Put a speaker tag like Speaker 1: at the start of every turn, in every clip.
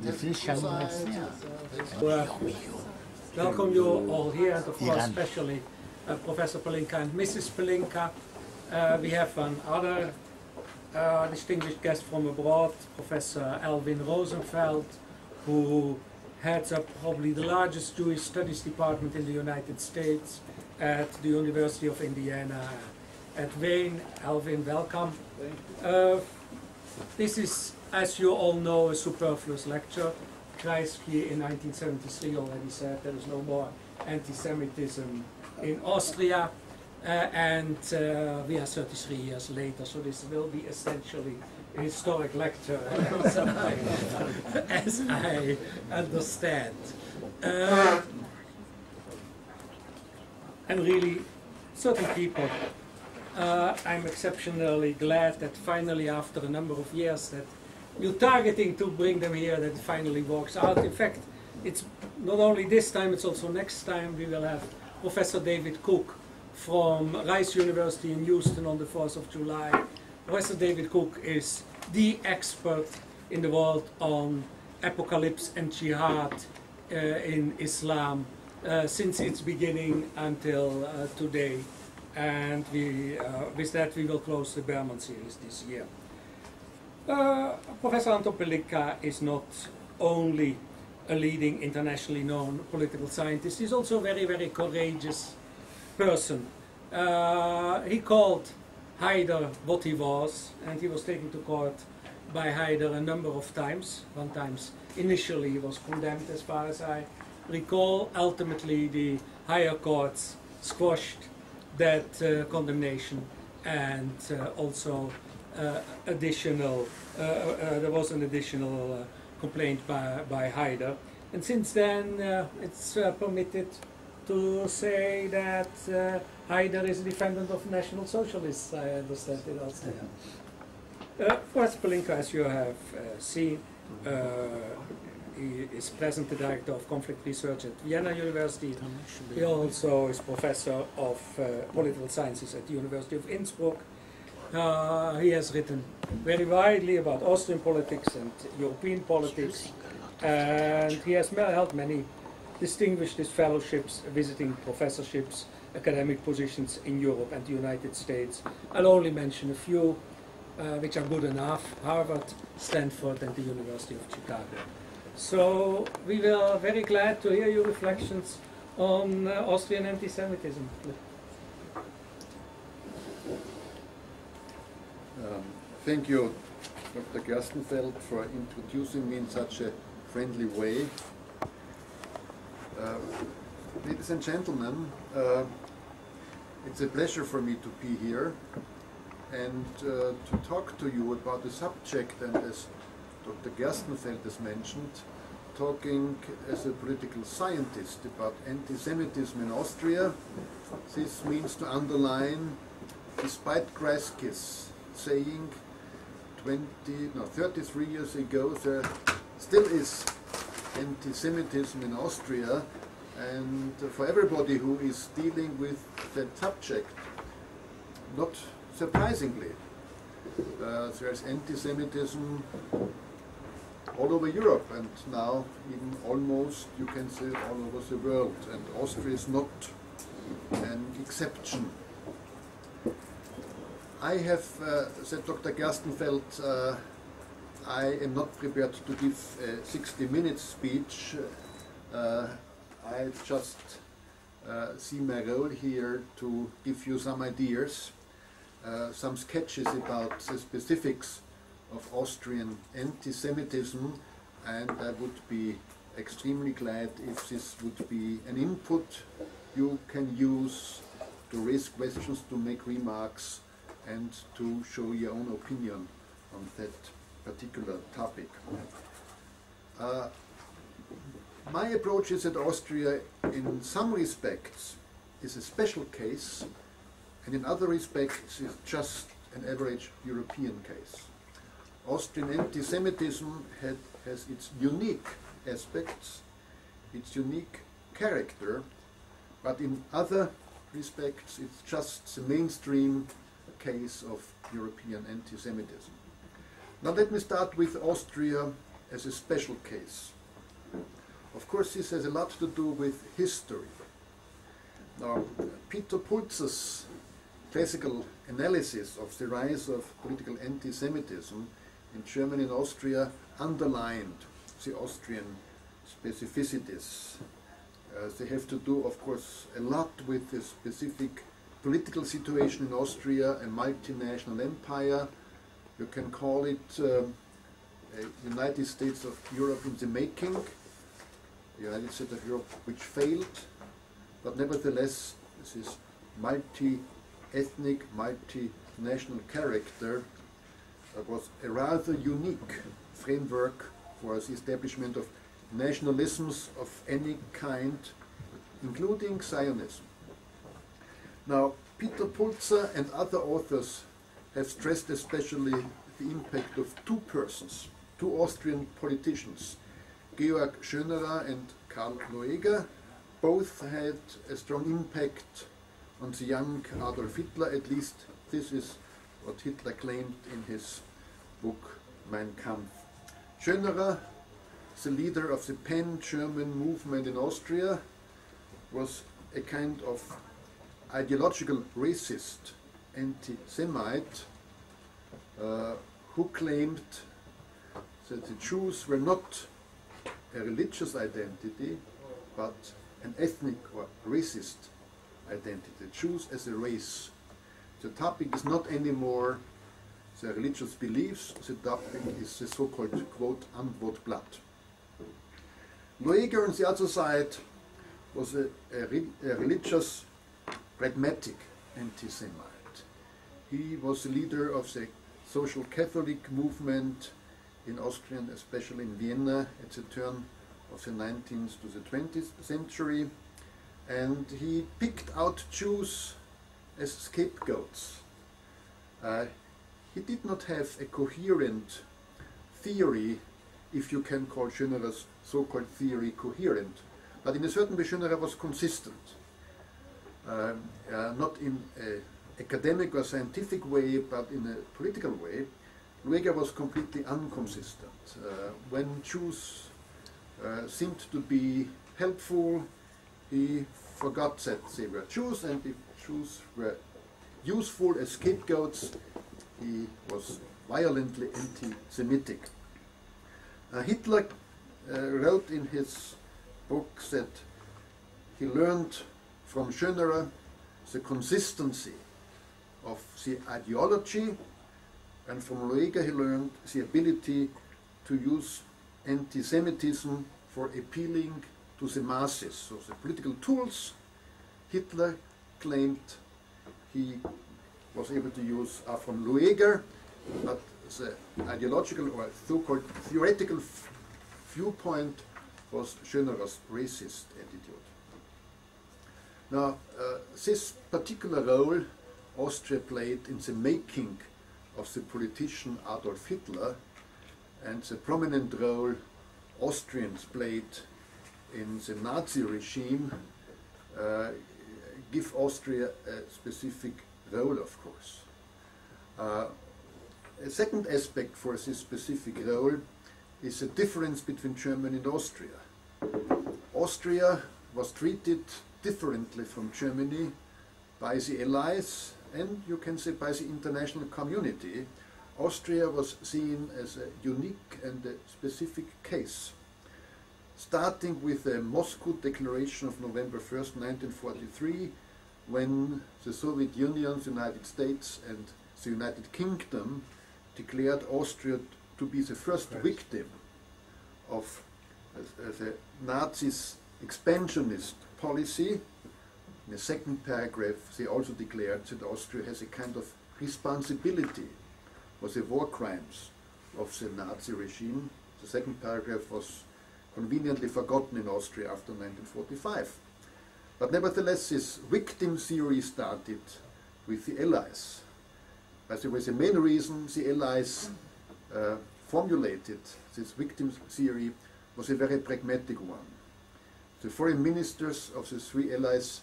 Speaker 1: this is Shanghai.
Speaker 2: Well, welcome you all here, and of course, especially uh, Professor Pelinka and Mrs. Pelinka. Uh, we have another uh, distinguished guest from abroad, Professor Alvin Rosenfeld, who heads up probably the largest Jewish studies department in the United States at the University of Indiana at Wayne. Alvin, welcome. Uh, this is, as you all know, a superfluous lecture. Kreisky in 1973 already said there is no more anti-Semitism in Austria, uh, and uh, we are 33 years later, so this will be essentially a historic lecture, as I, understand. Uh, and really, certain people uh, I'm exceptionally glad that finally, after a number of years, that you're targeting to bring them here, that finally works out. In fact, it's not only this time, it's also next time we will have Professor David Cook from Rice University in Houston on the 4th of July. Professor David Cook is the expert in the world on apocalypse and jihad uh, in Islam uh, since its beginning until uh, today and we, uh, with that we will close the Berman series this year. Uh, Professor Anton Pelinka is not only a leading internationally known political scientist, he's also a very, very courageous person. Uh, he called Haider what he was, and he was taken to court by Haider a number of times. One time initially he was condemned as far as I recall. Ultimately the higher courts squashed that uh, condemnation and uh, also additional, there was an additional complaint by, by Haider. And since then, it's permitted to say that uh, Haider is a defendant of National Socialists, I understand it also. Uh, Pelinka, as you have uh, seen, uh, he is present director of conflict research at Vienna University. He also is professor of uh, political sciences at the University of Innsbruck. Uh, he has written very widely about Austrian politics and European politics, and he has held many distinguished fellowships, visiting professorships, academic positions in Europe and the United States. I'll only mention a few, uh, which are good enough, Harvard, Stanford, and the University of Chicago. So we were very glad to hear your reflections on uh, Austrian anti-Semitism.
Speaker 3: Um, thank you, Dr. Gerstenfeld, for introducing me in such a friendly way. Uh, ladies and gentlemen, uh, it's a pleasure for me to be here and uh, to talk to you about the subject and as Dr. Gerstenfeld has mentioned, talking as a political scientist about anti-Semitism in Austria. This means to underline, despite Kreisky's saying 20, no, 33 years ago, there still is anti-Semitism in Austria, and for everybody who is dealing with that subject, not surprisingly, uh, there's anti-Semitism all over Europe and now even almost you can say all over the world and Austria is not an exception. I have, uh, said Dr. Gerstenfeld, uh, I am not prepared to give a 60 minute speech. Uh, I just see my role here to give you some ideas, some sketches about the specifics of Austrian anti-Semitism and I would be extremely glad if this would be an input you can use to raise questions, to make remarks and to show your own opinion on that particular topic. Uh, my approach is that Austria in some respects is a special case and in other respects is just an average European case. Austrian anti-Semitism has its unique aspects, its unique character, but in other respects it's just the mainstream case of European anti-Semitism. Now let me start with Austria as a special case. Of course, this has a lot to do with history. Now, Peter Pulzer's classical analysis of the rise of political anti-Semitism in Germany and Austria underlined the Austrian specificities. Uh, they have to do, of course, a lot with the specific political situation in Austria, a multinational empire. You can call it a United States of Europe in the making, United States of Europe which failed, but nevertheless, this is multi-ethnic, multinational character uh, was a rather unique framework for the establishment of nationalisms of any kind, including Zionism. Now, Peter Pulzer and other authors have stressed especially the impact of two persons, two Austrian politicians, Georg Schönerer and Karl Lueger. Both had a strong impact on the young Adolf Hitler, at least this is what Hitler claimed in his book Mein Kampf. Schönerer, the leader of the pan-German movement in Austria, was a kind of ideological racist anti-Semite uh, who claimed that the Jews were not a religious identity, but an ethnic or racist identity. Jews as a race. The topic is not anymore the religious beliefs, the topic is the so-called quote Antwortblatt. Lueger on the other side was a, a, re, a religious, pragmatic anti-Semite. He was the leader of the social Catholic movement in Austria, especially in Vienna, at the turn of the 19th to the 20th century. And he picked out Jews as scapegoats. Uh, he did not have a coherent theory, if you can call Schönerer's so-called theory coherent. But in a certain way, Schönerer was consistent. Uh, uh, not in an academic or scientific way, but in a political way. Lueger was completely inconsistent. Uh, when Jews seemed to be helpful, he forgot that they were Jews, and if Jews were useful as scapegoats, he was violently anti-Semitic. Uh, Hitler uh, wrote in his book that he learned from Schönerer the consistency of the ideology, and from Lueger he learned the ability to use anti-Semitism for appealing to the masses. So the political tools Hitler claimed he was able to use are from Lueger, but the ideological or so-called theoretical viewpoint was Schönerer's racist attitude. Now, uh, this particular role Austria played in the making of the politician Adolf Hitler and the prominent role Austrians played in the Nazi regime uh, give Austria a specific role, of course. Uh, a second aspect for this specific role is the difference between Germany and Austria. Austria was treated differently from Germany by the Allies and you can say by the international community. Austria was seen as a unique and a specific case. Starting with the Moscow Declaration of November 1st, 1943, when the Soviet Union, the United States, and the United Kingdom declared Austria to be the first right. victim of uh, the Nazis' expansionist policy. In the second paragraph, they also declared that Austria has a kind of responsibility for the war crimes of the Nazi regime. The second paragraph was conveniently forgotten in Austria after 1945. But nevertheless, this victim theory started with the Allies. By the way, the main reason the Allies uh, formulated this victim theory was a very pragmatic one. The foreign ministers of the three Allies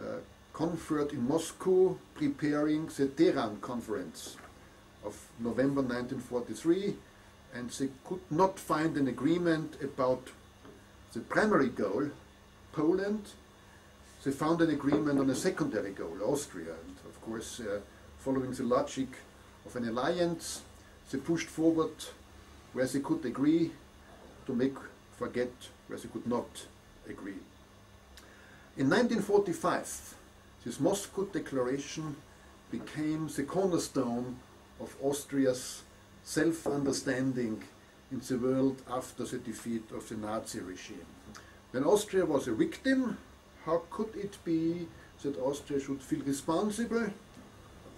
Speaker 3: uh, conferred in Moscow preparing the Tehran conference of November 1943 and they could not find an agreement about the primary goal, Poland. They found an agreement on a secondary goal, Austria. And of course, uh, following the logic of an alliance, they pushed forward where they could agree to make forget where they could not agree. In 1945, this Moscow Declaration became the cornerstone of Austria's self-understanding in the world after the defeat of the Nazi regime. When Austria was a victim, how could it be that Austria should feel responsible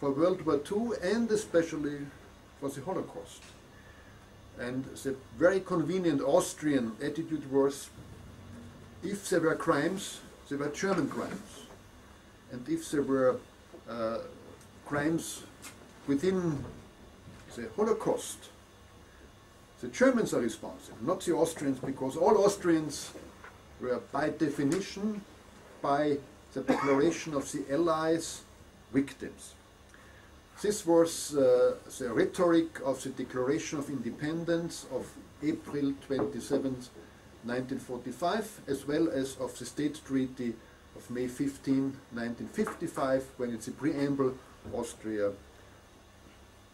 Speaker 3: for World War II and especially for the Holocaust? And the very convenient Austrian attitude was if there were crimes, they were German crimes. And if there were uh, crimes within the Holocaust, the Germans are responsible, not the Austrians, because all Austrians were by definition, by the declaration of the Allies, victims. This was uh, the rhetoric of the Declaration of Independence of April 27, 1945, as well as of the State Treaty of May 15, 1955, when it's a preamble, Austria,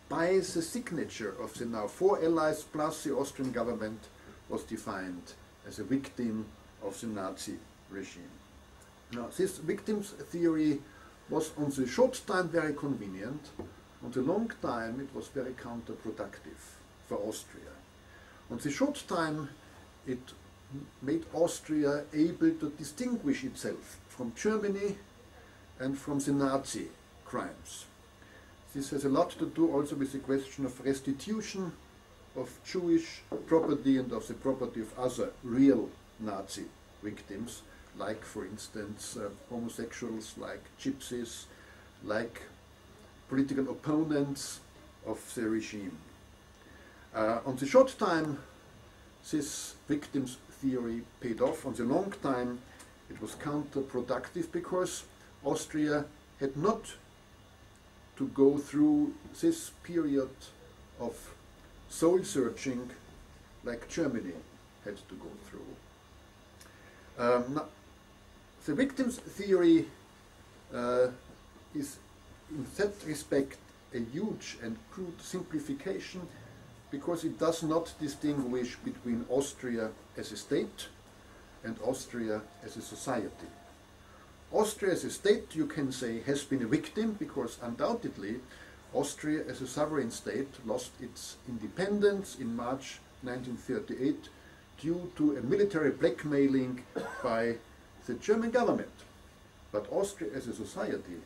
Speaker 3: by the signature of the now four allies plus the Austrian government, was defined as a victim of the Nazi regime. Now, this victims theory was on the short time very convenient, on the long time it was very counterproductive for Austria. On the short time it made Austria able to distinguish itself from Germany and from the Nazi crimes. This has a lot to do also with the question of restitution of Jewish property and of the property of other real Nazi victims, like, for instance, uh, homosexuals, like gypsies, like political opponents of the regime. Uh, on the short time, these victims theory paid off. On the long time, it was counterproductive because Austria had not to go through this period of soul searching like Germany had to go through. Um, now, the victims theory uh, is in that respect a huge and crude simplification because it does not distinguish between Austria as a state and Austria as a society. Austria as a state, you can say, has been a victim because undoubtedly Austria as a sovereign state lost its independence in March 1938 due to a military blackmailing by the German government. But Austria as a society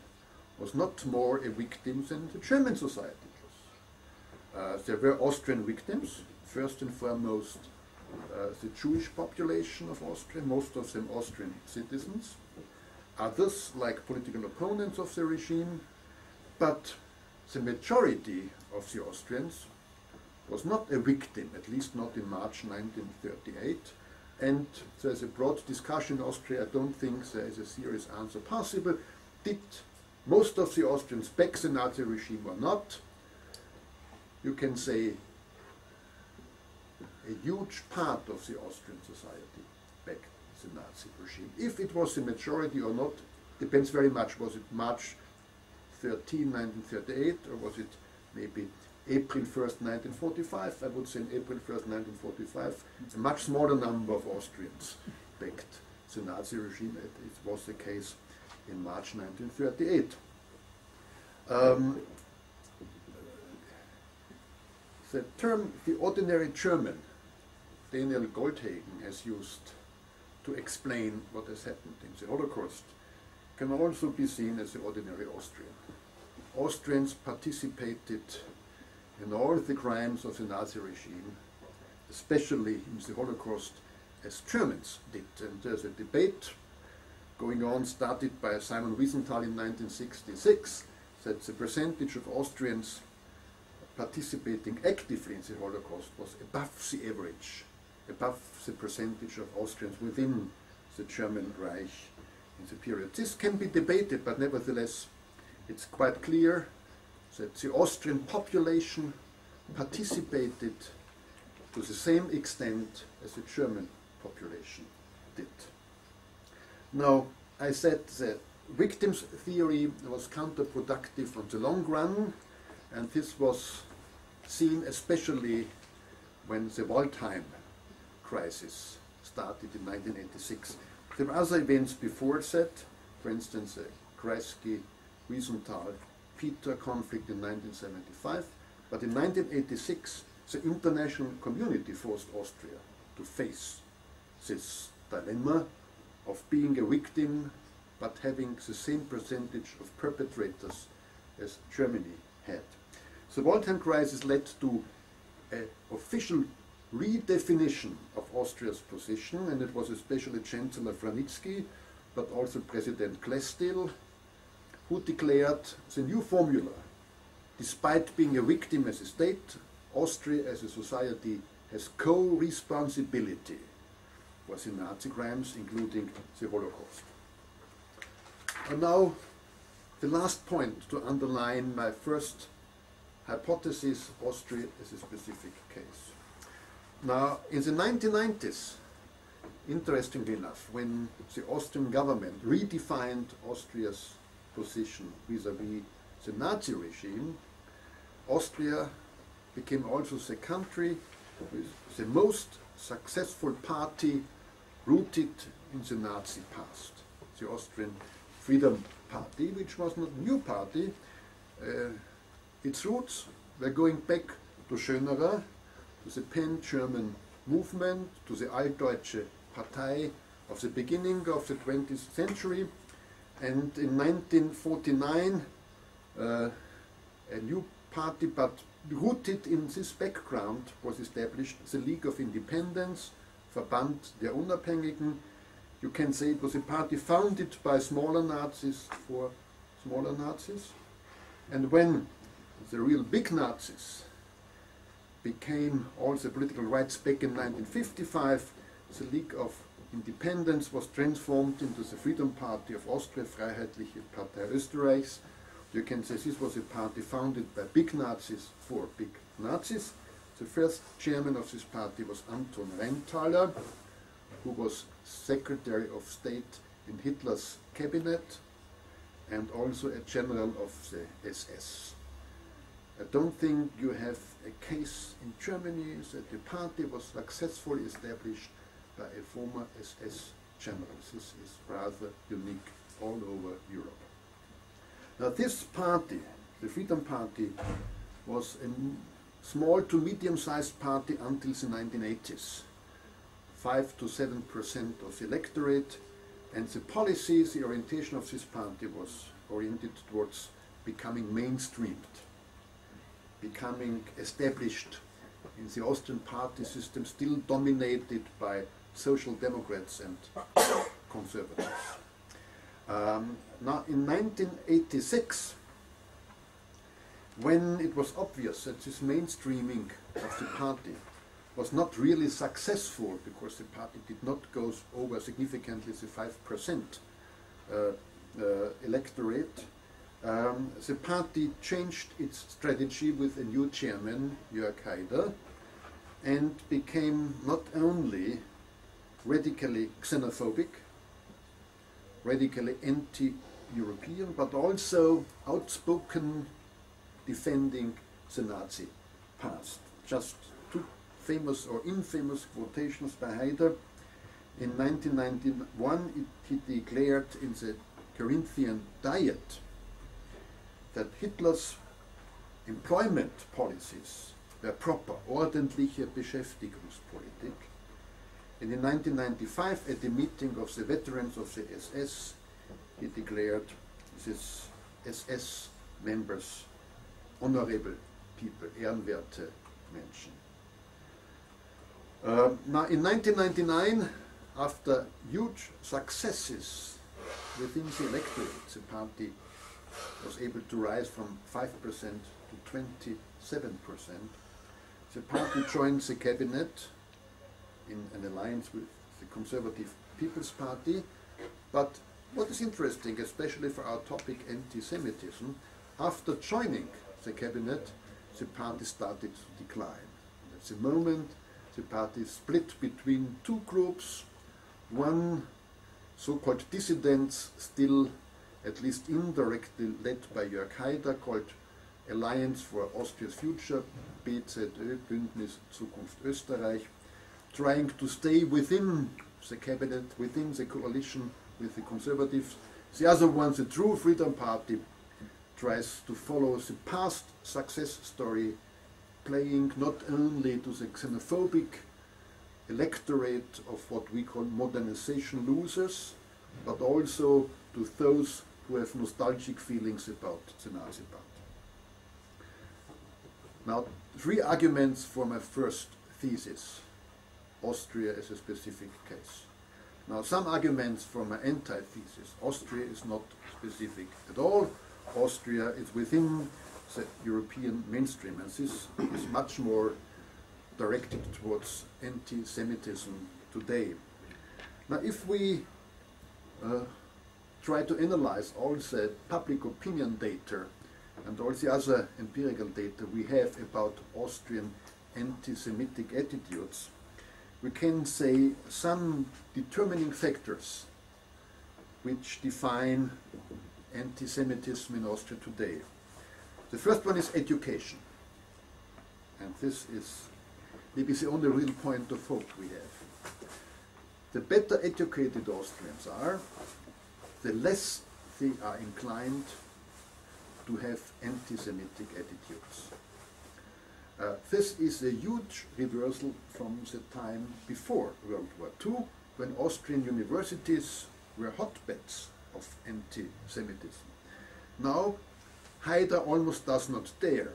Speaker 3: was not more a victim than the German society there were Austrian victims, first and foremost uh, the Jewish population of Austria, most of them Austrian citizens, others like political opponents of the regime, but the majority of the Austrians was not a victim, at least not in March 1938. And there's a broad discussion in Austria. I don't think there is a serious answer possible. Did most of the Austrians back the Nazi regime or not? You can say a huge part of the Austrian society backed the Nazi regime. If it was the majority or not, depends very much. Was it March 13, 1938, or was it maybe April 1st, 1945? I would say in April 1st, 1945, a much smaller number of Austrians backed the Nazi regime. It, was the case in March 1938. Um, the term the ordinary German, Daniel Goldhagen has used to explain what has happened in the Holocaust, can also be seen as the ordinary Austrian. Austrians participated in all the crimes of the Nazi regime, especially in the Holocaust, as Germans did. And there's a debate going on, started by Simon Wiesenthal in 1966, that the percentage of Austrians participating actively in the Holocaust was above the average, above the percentage of Austrians within the German Reich in the period. This can be debated, but nevertheless, it's quite clear that the Austrian population participated to the same extent as the German population did. Now, I said the victims theory was counterproductive on the long run, and this was seen especially when the Waldheim crisis started in 1986. There were other events before that, for instance, uh, the Kreisky, Wiesenthal, Peter conflict in 1975, but in 1986, the international community forced Austria to face this dilemma of being a victim but having the same percentage of perpetrators as Germany had. The Waldheim crisis led to an official redefinition of Austria's position, and it was especially Chancellor Vranitzky, but also President Klestil, who declared the new formula. Despite being a victim as a state, Austria as a society has co-responsibility for the Nazi crimes, including the Holocaust. And now, the last point to underline my first hypothesis, Austria is a specific case. Now, in the 1990s, interestingly enough, when the Austrian government redefined Austria's position vis-à-vis the Nazi regime, Austria became also the country with the most successful party rooted in the Nazi past, the Austrian Freedom Party, which was not a new party. Uh, its roots were going back to Schönerer, to the pan-German movement, to the Alldeutsche Partei of the beginning of the 20th century. And in 1949, uh, a new party, but rooted in this background, was established, the League of Independence, Verband der Unabhängigen. You can say it was a party founded by smaller Nazis for smaller Nazis. And when the real big Nazis became also political rights back in 1955, the League of Independence was transformed into the Freedom Party of Austria, Freiheitliche Partei Österreichs. You can say this was a party founded by big Nazis for big Nazis. The first chairman of this party was Anton Reinthaller, who was Secretary of State in Hitler's cabinet and also a general of the SS. I don't think you have a case in Germany that the party was successfully established by a former SS general. This is rather unique all over Europe. Now this party, the Freedom Party, was a small to medium-sized party until the 1980s. 5 to 7 percent of the electorate, and the policies, the orientation of this party was oriented towards becoming mainstreamed becoming established in the Austrian party system, still dominated by social democrats and conservatives. Um, now, in 1986, when it was obvious that this mainstreaming of the party was not really successful because the party did not go over significantly the 5% uh, uh, electorate, um, the party changed its strategy with a new chairman, Jörg Haider, and became not only radically xenophobic, radically anti-European, but also outspoken defending the Nazi past. Just two famous or infamous quotations by Haider. In 1991, it, he declared in the Carinthian Diet that Hitler's employment policies were proper, ordentliche Beschäftigungspolitik. And in 1995, at the meeting of the veterans of the SS, he declared this SS members honorable people, ehrenwerte Menschen. Uh, now, in 1999, after huge successes within the electorate, the party was able to rise from 5% to 27%. The party joined the cabinet in an alliance with the Conservative People's Party. But what is interesting, especially for our topic anti-Semitism, after joining the cabinet, the party started to decline. At the moment, the party is split between two groups. One, so-called dissidents, still at least indirectly led by Jörg Haider, called Alliance for Austria's Future, BZÖ, Bündnis Zukunft Österreich, trying to stay within the cabinet, within the coalition with the conservatives. The other one, the True Freedom Party, tries to follow the past success story, playing not only to the xenophobic electorate of what we call modernization losers, but also to those who have nostalgic feelings about the Nazi Party. Now, three arguments for my first thesis Austria as a specific case. Now, some arguments for my anti-thesis. Austria is not specific at all. Austria is within the European mainstream, and this is much more directed towards anti-Semitism today. Now, if we uh, try to analyze all the public opinion data and all the other empirical data we have about Austrian anti-Semitic attitudes, we can say some determining factors which define anti-Semitism in Austria today. The first one is education. And this is maybe the only real point of hope we have. The better educated Austrians are, the less they are inclined to have anti-Semitic attitudes. Uh, this is a huge reversal from the time before World War II, when Austrian universities were hotbeds of anti-Semitism. Now, Haider almost does not dare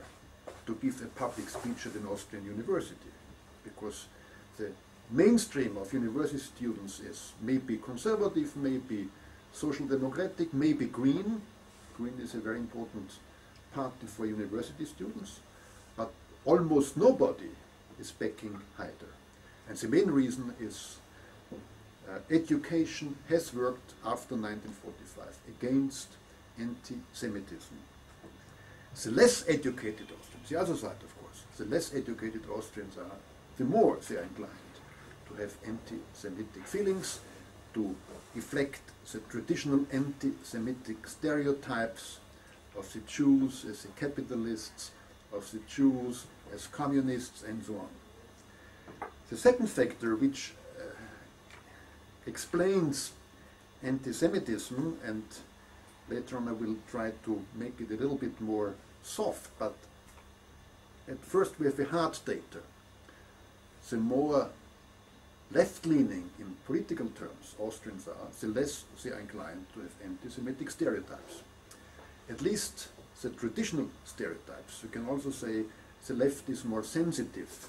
Speaker 3: to give a public speech at an Austrian university, because the mainstream of university students is maybe conservative, maybe social democratic, maybe green. Green is a very important party for university students but almost nobody is backing Haider. And the main reason is uh, education has worked after 1945 against anti-Semitism. The less educated Austrians, the other side of course, the less educated Austrians are, the more they are inclined to have anti-Semitic feelings, to reflect the traditional anti-Semitic stereotypes of the Jews as the capitalists, of the Jews as communists and so on. The second factor which uh, explains anti-Semitism, and later on I will try to make it a little bit more soft, but at first we have a hard data. The more left-leaning in political terms Austrians are, the less they are inclined to have anti-Semitic stereotypes. At least the traditional stereotypes. You can also say the left is more sensitive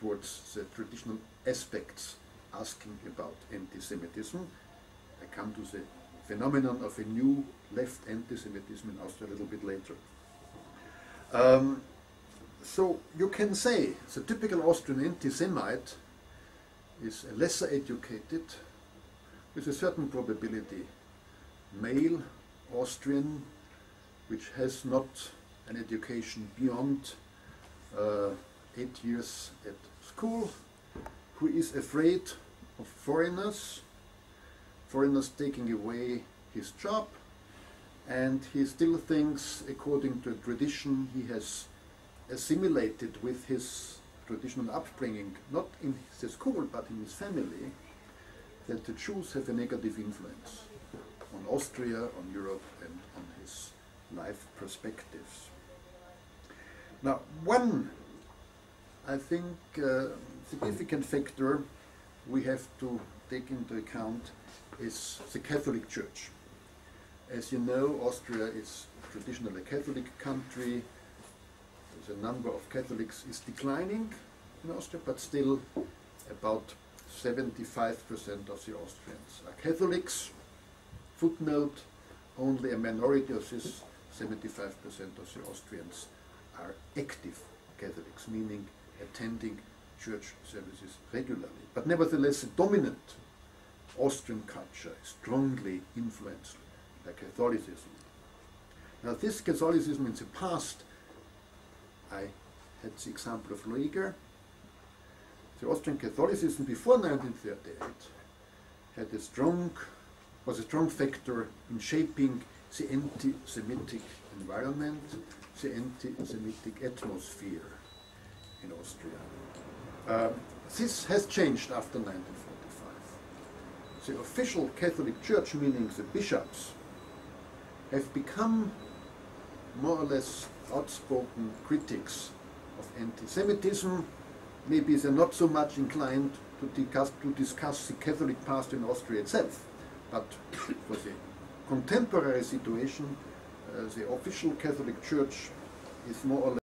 Speaker 3: towards the traditional aspects asking about anti-Semitism. I come to the phenomenon of a new left anti-Semitism in Austria a little bit later. Um, so you can say the typical Austrian anti-Semite is a lesser educated, with a certain probability, male Austrian, which has not an education beyond uh, eight years at school, who is afraid of foreigners, foreigners taking away his job, and he still thinks, according to tradition, he has assimilated with his traditional upbringing, not in his school but in his family, that the Jews have a negative influence on Austria, on Europe, and on his life perspectives. Now, one, I think, uh, significant factor we have to take into account is the Catholic Church. As you know, Austria is traditionally a Catholic country. The number of Catholics is declining in Austria, but still about 75% of the Austrians are Catholics. Footnote, only a minority of this 75% of the Austrians are active Catholics, meaning attending church services regularly. But nevertheless, the dominant Austrian culture is strongly influenced by Catholicism. Now, this Catholicism in the past, I had the example of Lueger. the Austrian Catholicism before 1938 had a strong, was a strong factor in shaping the anti-Semitic environment, the anti-Semitic atmosphere in Austria. Uh, this has changed after 1945. The official Catholic Church, meaning the bishops, have become more or less outspoken critics of anti-Semitism. Maybe they're not so much inclined to discuss, to discuss the Catholic past in Austria itself, but for the contemporary situation, uh, the official Catholic Church is more or less